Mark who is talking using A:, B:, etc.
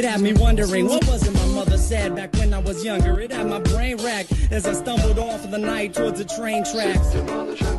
A: It had me wondering what was it my mother said back when I was younger. It had my brain racked as I stumbled off of the night towards the train tracks.